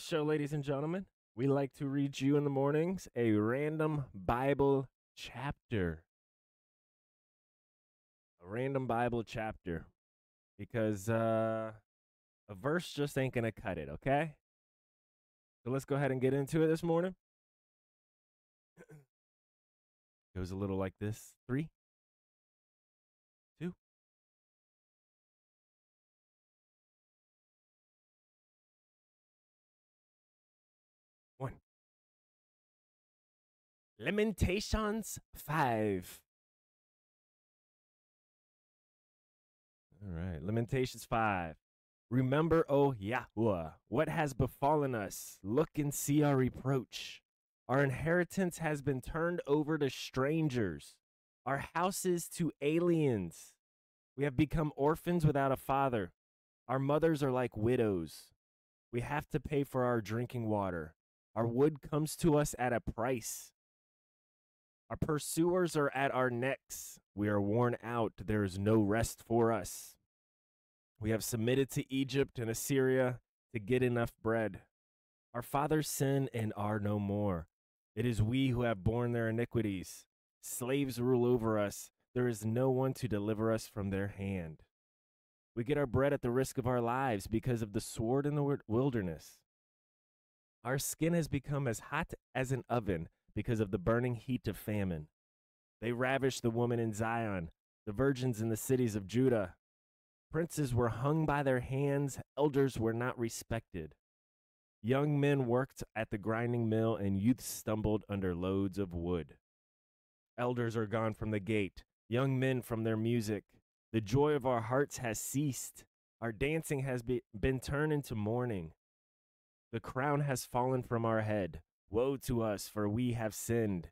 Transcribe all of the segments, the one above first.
show, ladies and gentlemen, we like to read you in the mornings a random Bible chapter. A random Bible chapter. Because uh, a verse just ain't going to cut it, okay? So let's go ahead and get into it this morning. It goes a little like this three, Lamentations 5. All right, Lamentations 5. Remember, O Yahweh, what has befallen us. Look and see our reproach. Our inheritance has been turned over to strangers, our houses to aliens. We have become orphans without a father. Our mothers are like widows. We have to pay for our drinking water. Our wood comes to us at a price. Our pursuers are at our necks. We are worn out. There is no rest for us. We have submitted to Egypt and Assyria to get enough bread. Our fathers sin and are no more. It is we who have borne their iniquities. Slaves rule over us. There is no one to deliver us from their hand. We get our bread at the risk of our lives because of the sword in the wilderness. Our skin has become as hot as an oven because of the burning heat of famine. They ravished the woman in Zion, the virgins in the cities of Judah. Princes were hung by their hands, elders were not respected. Young men worked at the grinding mill, and youths stumbled under loads of wood. Elders are gone from the gate, young men from their music. The joy of our hearts has ceased. Our dancing has be- been turned into mourning. The crown has fallen from our head. Woe to us, for we have sinned.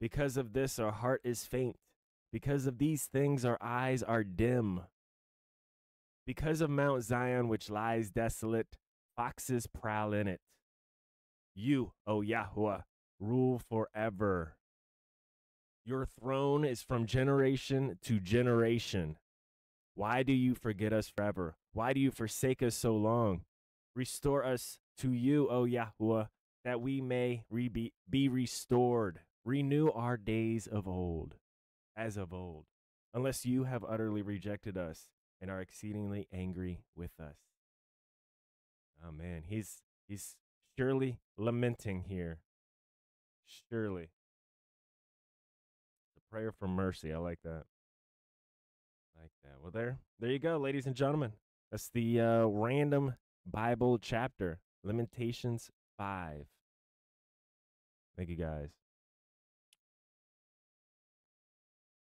Because of this, our heart is faint. Because of these things, our eyes are dim. Because of Mount Zion, which lies desolate, foxes prowl in it. You, O Yahweh, rule forever. Your throne is from generation to generation. Why do you forget us forever? Why do you forsake us so long? Restore us to you, O Yahweh, that we may re- be, restored. Renew our days of old, as of old, unless you have utterly rejected us and are exceedingly angry with us. Oh man, he's he's surely lamenting here. Surely. The prayer for mercy. I like that. I like that. Well there there you go, ladies and gentlemen. That's the uh, random Bible chapter. Lamentations 5. Thank you guys.